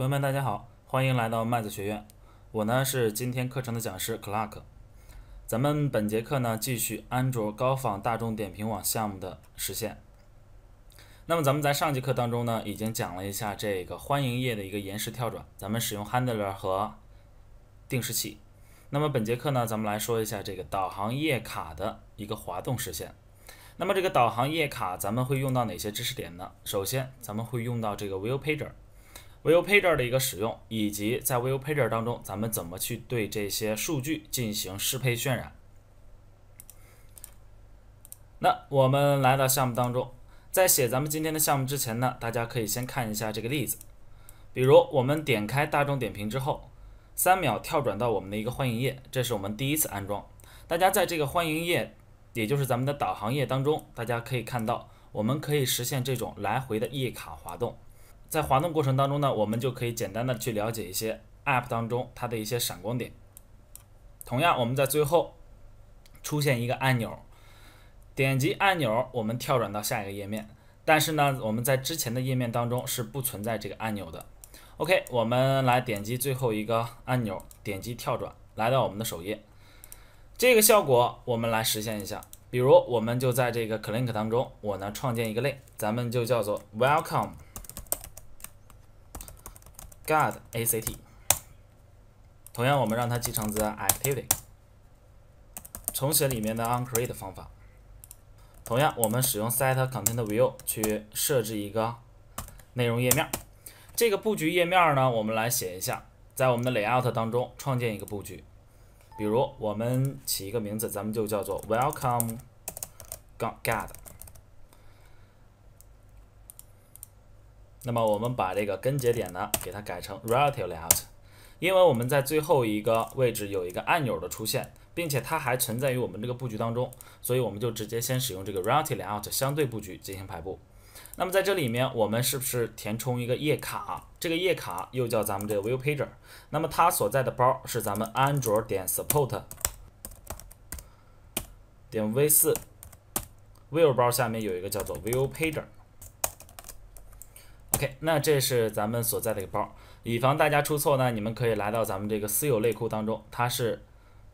同学们，大家好，欢迎来到麦子学院。我呢是今天课程的讲师 Clark。咱们本节课呢继续安卓高仿大众点评网项目的实现。那么咱们在上节课当中呢已经讲了一下这个欢迎页的一个延时跳转，咱们使用 Handler 和定时器。那么本节课呢咱们来说一下这个导航页卡的一个滑动实现。那么这个导航页卡咱们会用到哪些知识点呢？首先咱们会用到这个 View Pager。View Pager 的一个使用，以及在 View Pager 当中，咱们怎么去对这些数据进行适配渲染。那我们来到项目当中，在写咱们今天的项目之前呢，大家可以先看一下这个例子。比如我们点开大众点评之后，三秒跳转到我们的一个欢迎页，这是我们第一次安装。大家在这个欢迎页，也就是咱们的导航页当中，大家可以看到，我们可以实现这种来回的页卡滑动。在滑动过程当中呢，我们就可以简单的去了解一些 App 当中它的一些闪光点。同样，我们在最后出现一个按钮，点击按钮，我们跳转到下一个页面。但是呢，我们在之前的页面当中是不存在这个按钮的。OK，我们来点击最后一个按钮，点击跳转，来到我们的首页。这个效果我们来实现一下，比如我们就在这个 Click 当中，我呢创建一个类，咱们就叫做 Welcome。Guard act，同样我们让它继承自 activity，重写里面的 onCreate 方法。同样我们使用 set content view 去设置一个内容页面。这个布局页面呢，我们来写一下，在我们的 layout 当中创建一个布局。比如我们起一个名字，咱们就叫做 Welcome Guard。那么我们把这个根节点呢，给它改成 relative layout，因为我们在最后一个位置有一个按钮的出现，并且它还存在于我们这个布局当中，所以我们就直接先使用这个 relative layout 相对布局进行排布。那么在这里面，我们是不是填充一个页卡？这个页卡又叫咱们这个 view pager，那么它所在的包是咱们安卓点 support 点 v 四 view 包下面有一个叫做 view pager。OK，那这是咱们所在的一个包，以防大家出错呢，你们可以来到咱们这个私有类库当中，它是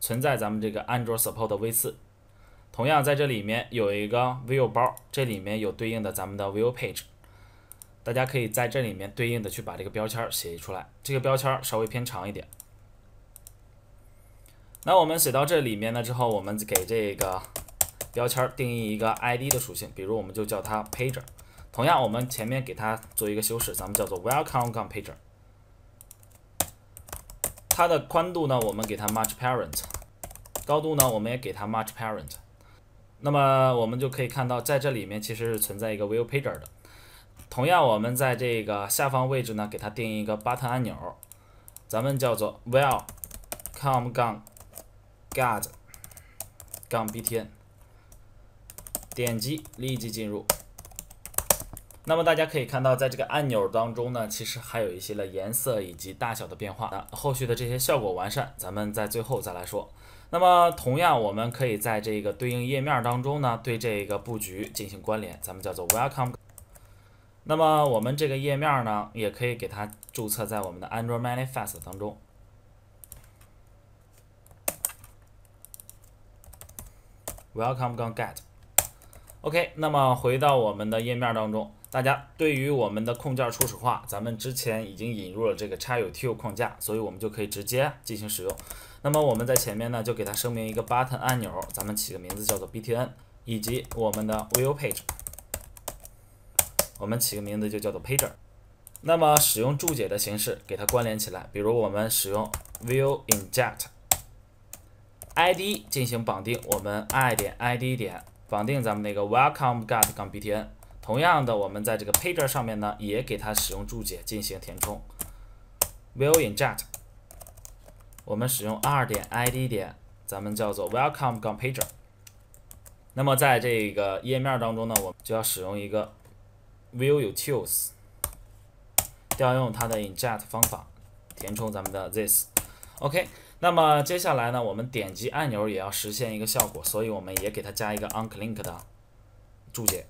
存在咱们这个安卓 support v 四。同样在这里面有一个 view 包，这里面有对应的咱们的 view page，大家可以在这里面对应的去把这个标签写出来，这个标签稍微偏长一点。那我们写到这里面呢之后，我们给这个标签定义一个 ID 的属性，比如我们就叫它 pager。同样，我们前面给它做一个修饰，咱们叫做 Welcome Gun Pager。它的宽度呢，我们给它 Much Parent；高度呢，我们也给它 Much Parent。那么我们就可以看到，在这里面其实是存在一个 View Pager 的。同样，我们在这个下方位置呢，给它定义一个 Button 按钮，咱们叫做 Welcome Gun Guard 杠 BTN，点击立即进入。那么大家可以看到，在这个按钮当中呢，其实还有一些的颜色以及大小的变化。那后续的这些效果完善，咱们在最后再来说。那么同样，我们可以在这个对应页面当中呢，对这个布局进行关联，咱们叫做 Welcome。那么我们这个页面呢，也可以给它注册在我们的 Android Manifest 当中。Welcome 杠 Get。OK，那么回到我们的页面当中。大家对于我们的控件初始化，咱们之前已经引入了这个 XUtil 框架，所以我们就可以直接进行使用。那么我们在前面呢，就给它声明一个 button 按钮，咱们起个名字叫做 btn，以及我们的 view page，我们起个名字就叫做 pager。那么使用注解的形式给它关联起来，比如我们使用 view inject，id 进行绑定，我们 i 点 id 点绑定咱们那个 welcome get 杠 btn。同样的，我们在这个 pager 上面呢，也给它使用注解进行填充。view inject，我们使用 r 点 id 点，咱们叫做 welcome 杠 pager。那么在这个页面当中呢，我们就要使用一个 view utils，调用它的 inject 方法，填充咱们的 this。OK，那么接下来呢，我们点击按钮也要实现一个效果，所以我们也给它加一个 onclink 的注解。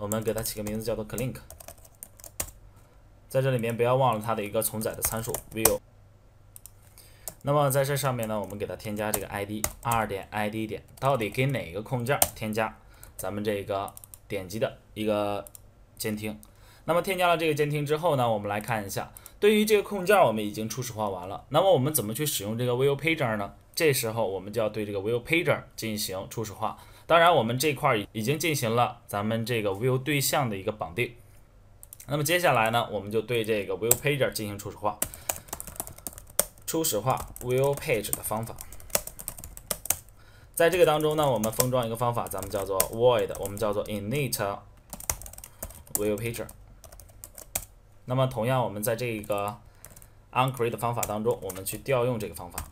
我们给它起个名字叫做 Clink。在这里面不要忘了它的一个重载的参数 view。那么在这上面呢，我们给它添加这个 id 二点 id 点，到底给哪个控件添加咱们这个点击的一个监听？那么添加了这个监听之后呢，我们来看一下，对于这个控件我们已经初始化完了。那么我们怎么去使用这个 View Pager 呢？这时候我们就要对这个 View Pager 进行初始化。当然，我们这块已经进行了咱们这个 View 对象的一个绑定。那么接下来呢，我们就对这个 View Pager 进行初始化。初始化 View Page 的方法，在这个当中呢，我们封装一个方法，咱们叫做 Void，我们叫做 init View Pager。那么同样，我们在这个 onCreate 方法当中，我们去调用这个方法。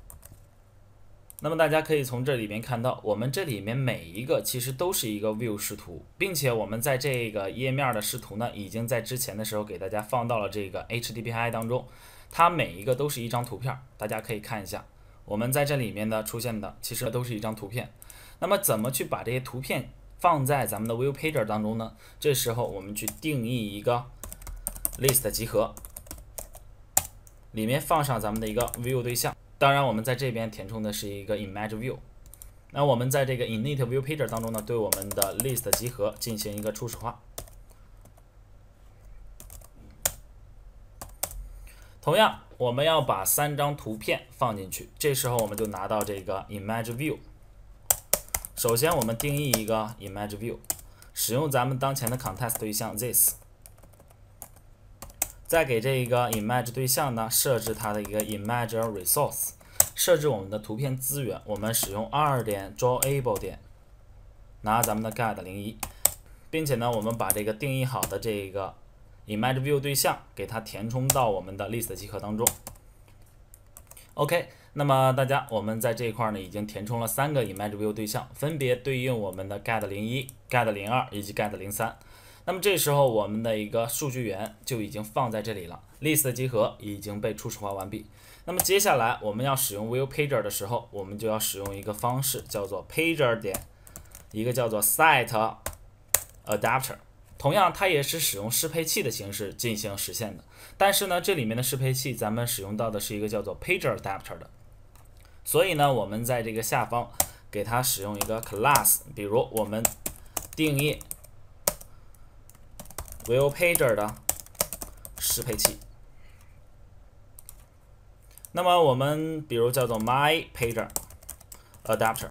那么大家可以从这里面看到，我们这里面每一个其实都是一个 View 视图，并且我们在这个页面的视图呢，已经在之前的时候给大家放到了这个 HDPI 当中，它每一个都是一张图片，大家可以看一下。我们在这里面的出现的其实都是一张图片。那么怎么去把这些图片放在咱们的 View Pager 当中呢？这时候我们去定义一个 List 集合，里面放上咱们的一个 View 对象。当然，我们在这边填充的是一个 Image View。那我们在这个 Init View Pager 当中呢，对我们的 List 集合进行一个初始化。同样，我们要把三张图片放进去，这时候我们就拿到这个 Image View。首先，我们定义一个 Image View，使用咱们当前的 Context 对象 This。再给这一个 image 对象呢，设置它的一个 image resource，设置我们的图片资源，我们使用二点 drawable 点，拿咱们的 Guide 零一，并且呢，我们把这个定义好的这个 image view 对象给它填充到我们的 list 集合当中。OK，那么大家，我们在这一块呢，已经填充了三个 image view 对象，分别对应我们的 Guide 零一、Guide 零二以及 Guide 零三。那么这时候，我们的一个数据源就已经放在这里了，list 集合已经被初始化完毕。那么接下来我们要使用 View Pager 的时候，我们就要使用一个方式，叫做 Pager 点一个叫做 Set Adapter。同样，它也是使用适配器的形式进行实现的。但是呢，这里面的适配器咱们使用到的是一个叫做 Pager Adapter 的。所以呢，我们在这个下方给它使用一个 class，比如我们定义。View Pager 的适配器，那么我们比如叫做 My Pager Adapter，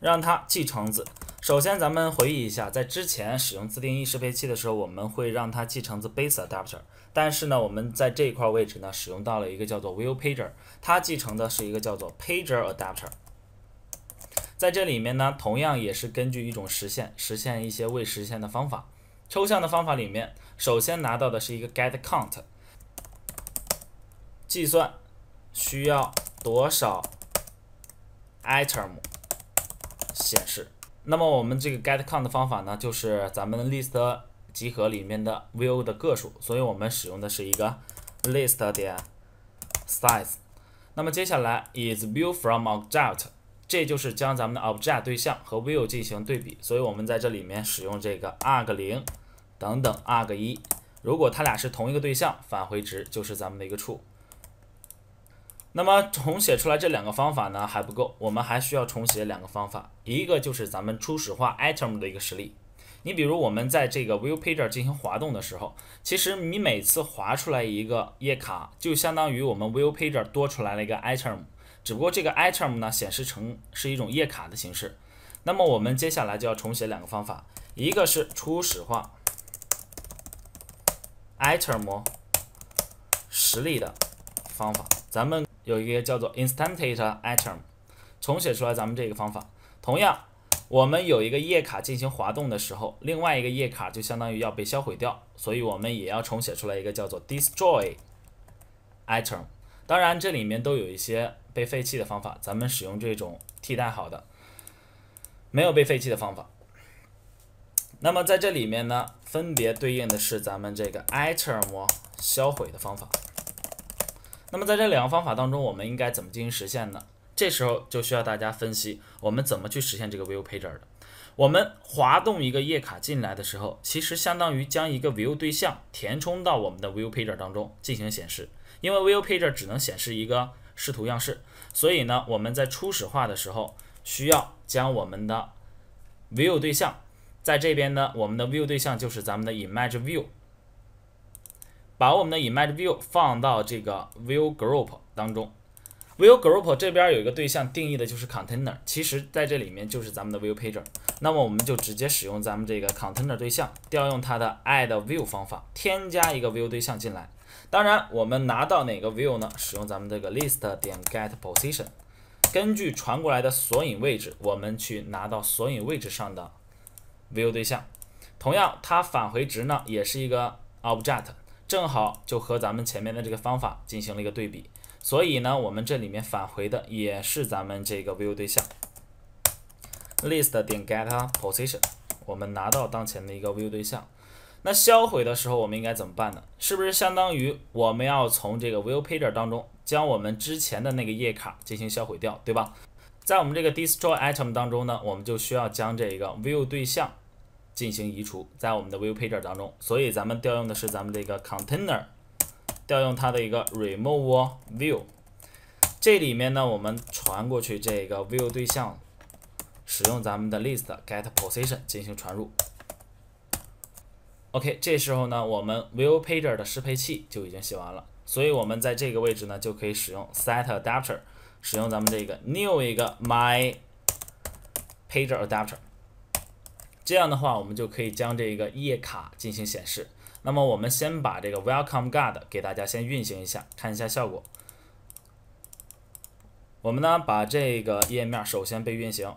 让它继承子。首先，咱们回忆一下，在之前使用自定义适配器的时候，我们会让它继承子 Base Adapter，但是呢，我们在这一块位置呢，使用到了一个叫做 View Pager，它继承的是一个叫做 Pager Adapter。在这里面呢，同样也是根据一种实现，实现一些未实现的方法。抽象的方法里面，首先拿到的是一个 get count，计算需要多少 item 显示。那么我们这个 get count 方法呢，就是咱们 list 集合里面的 view 的个数，所以我们使用的是一个 list 点 size。那么接下来 is view from object，这就是将咱们的 object 对象和 view 进行对比，所以我们在这里面使用这个 arg 零。等等，arg 一，如果它俩是同一个对象，返回值就是咱们的一个 true。那么重写出来这两个方法呢还不够，我们还需要重写两个方法，一个就是咱们初始化 item 的一个实例。你比如我们在这个 view pager 进行滑动的时候，其实你每次滑出来一个页卡，就相当于我们 view pager 多出来了一个 item，只不过这个 item 呢显示成是一种页卡的形式。那么我们接下来就要重写两个方法，一个是初始化。Item 实例的方法，咱们有一个叫做 instantiate item，重写出来咱们这个方法。同样，我们有一个页卡进行滑动的时候，另外一个页卡就相当于要被销毁掉，所以我们也要重写出来一个叫做 destroy item。当然，这里面都有一些被废弃的方法，咱们使用这种替代好的没有被废弃的方法。那么在这里面呢，分别对应的是咱们这个 item 销毁的方法。那么在这两个方法当中，我们应该怎么进行实现呢？这时候就需要大家分析我们怎么去实现这个 view pager 的。我们滑动一个页卡进来的时候，其实相当于将一个 view 对象填充到我们的 view pager 当中进行显示。因为 view pager 只能显示一个视图样式，所以呢，我们在初始化的时候需要将我们的 view 对象在这边呢，我们的 view 对象就是咱们的 image view，把我们的 image view 放到这个 view group 当中。view group 这边有一个对象定义的就是 container，其实在这里面就是咱们的 view pager。那么我们就直接使用咱们这个 container 对象，调用它的 add view 方法，添加一个 view 对象进来。当然，我们拿到哪个 view 呢？使用咱们这个 list 点 get position，根据传过来的索引位置，我们去拿到索引位置上的 view 对象。同样，它返回值呢也是一个 object，正好就和咱们前面的这个方法进行了一个对比。所以呢，我们这里面返回的也是咱们这个 view 对象，list 点 get position，我们拿到当前的一个 view 对象。那销毁的时候，我们应该怎么办呢？是不是相当于我们要从这个 view pager 当中将我们之前的那个页卡进行销毁掉，对吧？在我们这个 destroy item 当中呢，我们就需要将这个 view 对象进行移除，在我们的 view pager 当中。所以咱们调用的是咱们这个 container。调用它的一个 remove view，这里面呢，我们传过去这个 view 对象，使用咱们的 list get position 进行传入。OK，这时候呢，我们 view pager 的适配器就已经写完了，所以我们在这个位置呢，就可以使用 set adapter，使用咱们这个 new 一个 my pager adapter，这样的话，我们就可以将这个页卡进行显示。那么我们先把这个 Welcome Guard 给大家先运行一下，看一下效果。我们呢把这个页面首先被运行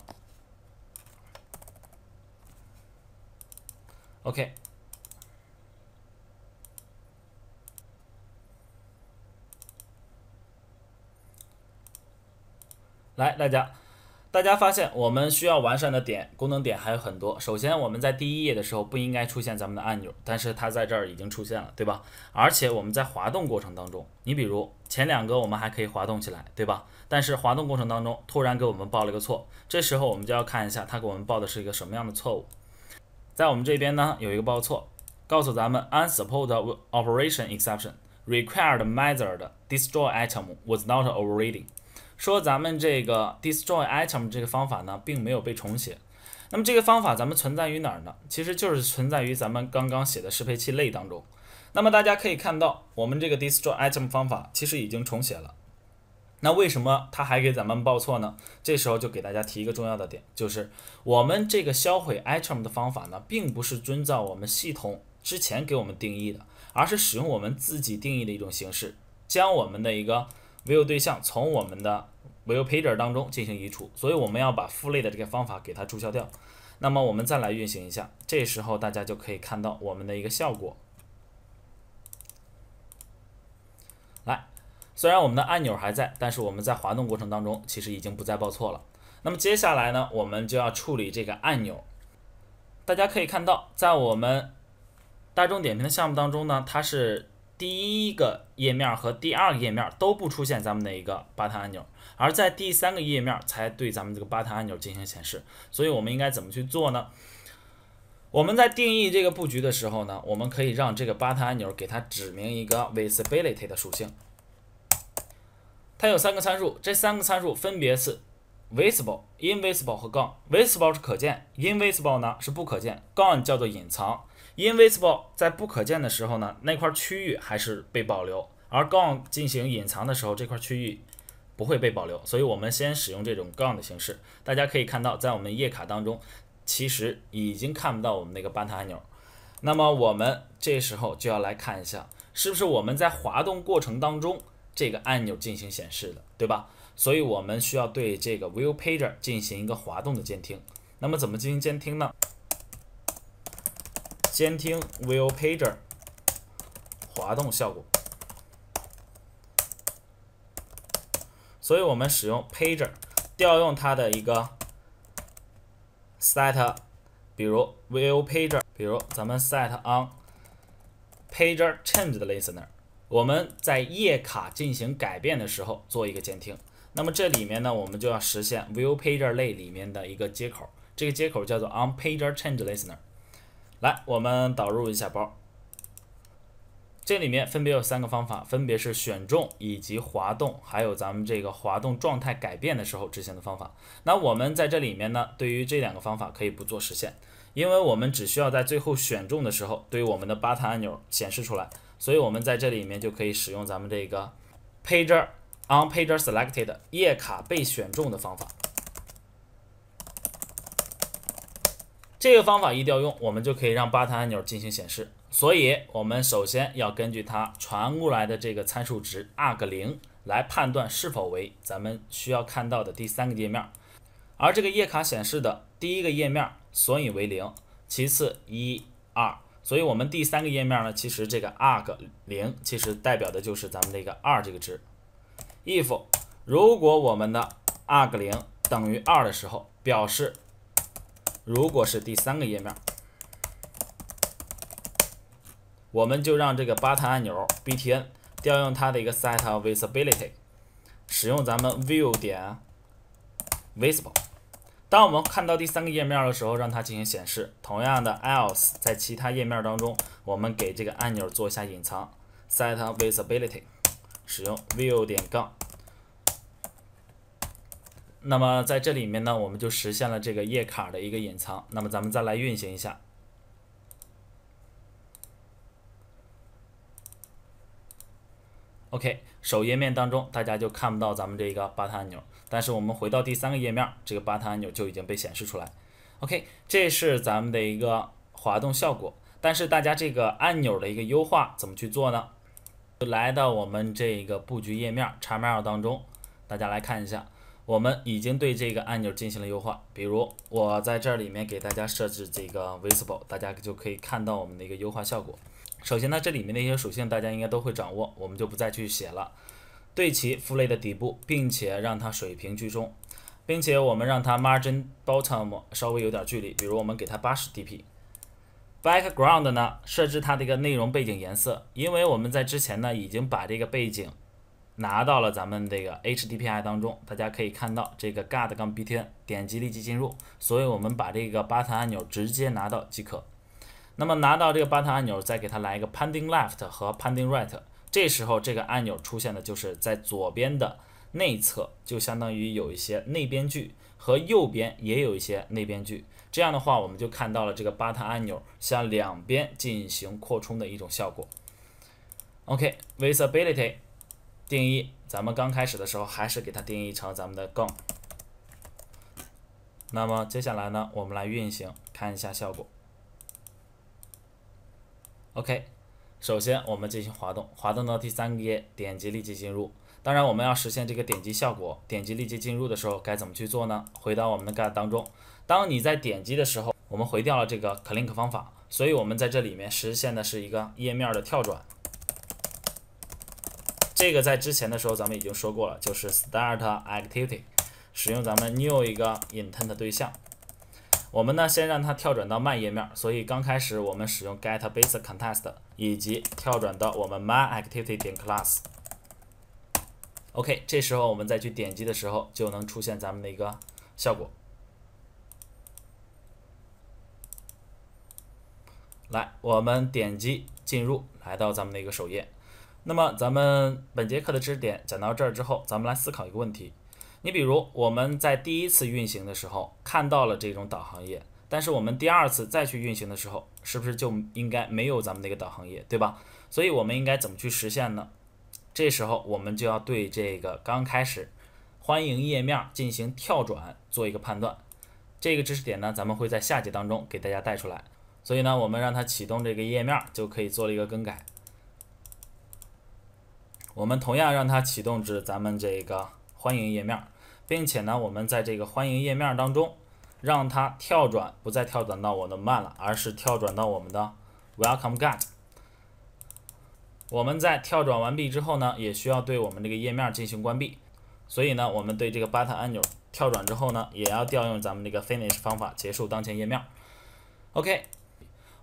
，OK。来，大家。大家发现我们需要完善的点功能点还有很多。首先，我们在第一页的时候不应该出现咱们的按钮，但是它在这儿已经出现了，对吧？而且我们在滑动过程当中，你比如前两个我们还可以滑动起来，对吧？但是滑动过程当中突然给我们报了个错，这时候我们就要看一下它给我们报的是一个什么样的错误。在我们这边呢有一个报错，告诉咱们 unsupported operation exception required method destroy item was not overridden。说咱们这个 destroy item 这个方法呢，并没有被重写。那么这个方法咱们存在于哪儿呢？其实就是存在于咱们刚刚写的适配器类当中。那么大家可以看到，我们这个 destroy item 方法其实已经重写了。那为什么它还给咱们报错呢？这时候就给大家提一个重要的点，就是我们这个销毁 item 的方法呢，并不是遵照我们系统之前给我们定义的，而是使用我们自己定义的一种形式，将我们的一个 view 对象从我们的 view pager 当中进行移除，所以我们要把父类的这个方法给它注销掉。那么我们再来运行一下，这时候大家就可以看到我们的一个效果。来，虽然我们的按钮还在，但是我们在滑动过程当中其实已经不再报错了。那么接下来呢，我们就要处理这个按钮。大家可以看到，在我们大众点评的项目当中呢，它是。第一个页面和第二个页面都不出现咱们的一个 button 按钮，而在第三个页面才对咱们这个 button 按钮进行显示。所以我们应该怎么去做呢？我们在定义这个布局的时候呢，我们可以让这个 button 按钮给它指明一个 visibility 的属性。它有三个参数，这三个参数分别是 visible、invisible 和 gone。visible 是可见，invisible 呢是不可见，gone 叫做隐藏。Invisible 在不可见的时候呢，那块区域还是被保留；而 Gone 进行隐藏的时候，这块区域不会被保留。所以我们先使用这种 Gone 的形式。大家可以看到，在我们页卡当中，其实已经看不到我们那个 Button 按钮。那么我们这时候就要来看一下，是不是我们在滑动过程当中这个按钮进行显示的，对吧？所以我们需要对这个 View Pager 进行一个滑动的监听。那么怎么进行监听呢？监听 View Pager 滑动效果，所以我们使用 Pager 调用它的一个 set，比如 View Pager，比如咱们 set on Pager Change 的 Listener，我们在页卡进行改变的时候做一个监听。那么这里面呢，我们就要实现 View Pager 类里面的一个接口。这个接口叫做 onPagerChangeListener。来，我们导入一下包。这里面分别有三个方法，分别是选中以及滑动，还有咱们这个滑动状态改变的时候执行的方法。那我们在这里面呢，对于这两个方法可以不做实现，因为我们只需要在最后选中的时候，对于我们的 button 按钮显示出来，所以我们在这里面就可以使用咱们这个 pager on pager selected 页卡被选中的方法。这个方法一调用，我们就可以让 button 按钮进行显示。所以，我们首先要根据它传过来的这个参数值 arg 零来判断是否为咱们需要看到的第三个页面。而这个页卡显示的第一个页面索引为零，其次一二，所以我们第三个页面呢，其实这个 arg 零其实代表的就是咱们这个二这个值。if 如果我们的 arg 零等于二的时候，表示如果是第三个页面。我们就让这个 button 按钮 btn 调用它的一个 set visibility，使用咱们 view 点 visible。当我们看到第三个页面的时候，让它进行显示。同样的 else 在其他页面当中，我们给这个按钮做一下隐藏，set visibility，使用 view 点杠。那么在这里面呢，我们就实现了这个页卡的一个隐藏。那么咱们再来运行一下。OK，首页面当中大家就看不到咱们这个 button 按钮，但是我们回到第三个页面，这个 button 按钮就已经被显示出来。OK，这是咱们的一个滑动效果。但是大家这个按钮的一个优化怎么去做呢？就来到我们这个布局页面 XML 当中，大家来看一下，我们已经对这个按钮进行了优化。比如我在这里面给大家设置这个 visible，大家就可以看到我们的一个优化效果。首先呢，这里面的一些属性大家应该都会掌握，我们就不再去写了。对齐父类的底部，并且让它水平居中，并且我们让它 margin bottom 稍微有点距离，比如我们给它八十 dp。background 呢，设置它的一个内容背景颜色，因为我们在之前呢已经把这个背景拿到了咱们这个 HDPI 当中，大家可以看到这个 guard 杠 btn 点击立即进入，所以我们把这个 button 按钮直接拿到即可。那么拿到这个 button 按钮，再给它来一个 pending left 和 pending right，这时候这个按钮出现的就是在左边的内侧，就相当于有一些内边距，和右边也有一些内边距。这样的话，我们就看到了这个 button 按钮向两边进行扩充的一种效果。OK，visibility 定义，咱们刚开始的时候还是给它定义成咱们的 go。那么接下来呢，我们来运行，看一下效果。OK，首先我们进行滑动，滑动到第三个页，点击立即进入。当然，我们要实现这个点击效果，点击立即进入的时候该怎么去做呢？回到我们的 Get 当中，当你在点击的时候，我们回掉了这个 Click 方法，所以我们在这里面实现的是一个页面的跳转。这个在之前的时候咱们已经说过了，就是 Start Activity，使用咱们 New 一个 Intent 对象。我们呢，先让它跳转到慢页面，所以刚开始我们使用 get basic context，以及跳转到我们 my activity 点 class。OK，这时候我们再去点击的时候，就能出现咱们的一个效果。来，我们点击进入，来到咱们的一个首页。那么咱们本节课的知识点讲到这儿之后，咱们来思考一个问题。你比如我们在第一次运行的时候看到了这种导航页，但是我们第二次再去运行的时候，是不是就应该没有咱们那个导航页，对吧？所以我们应该怎么去实现呢？这时候我们就要对这个刚开始欢迎页面进行跳转做一个判断。这个知识点呢，咱们会在下节当中给大家带出来。所以呢，我们让它启动这个页面就可以做了一个更改。我们同样让它启动至咱们这个欢迎页面。并且呢，我们在这个欢迎页面当中，让它跳转，不再跳转到我的慢了，而是跳转到我们的 Welcome Get。我们在跳转完毕之后呢，也需要对我们这个页面进行关闭。所以呢，我们对这个 Button 按钮跳转之后呢，也要调用咱们这个 Finish 方法结束当前页面。OK，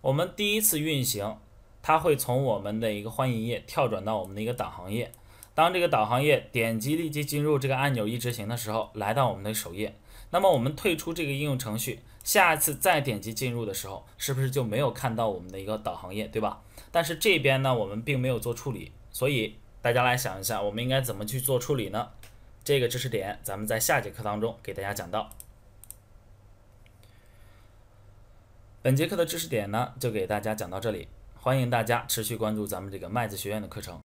我们第一次运行，它会从我们的一个欢迎页跳转到我们的一个导航页。当这个导航页点击立即进入这个按钮一执行的时候，来到我们的首页，那么我们退出这个应用程序，下一次再点击进入的时候，是不是就没有看到我们的一个导航页，对吧？但是这边呢，我们并没有做处理，所以大家来想一下，我们应该怎么去做处理呢？这个知识点咱们在下节课当中给大家讲到。本节课的知识点呢，就给大家讲到这里，欢迎大家持续关注咱们这个麦子学院的课程。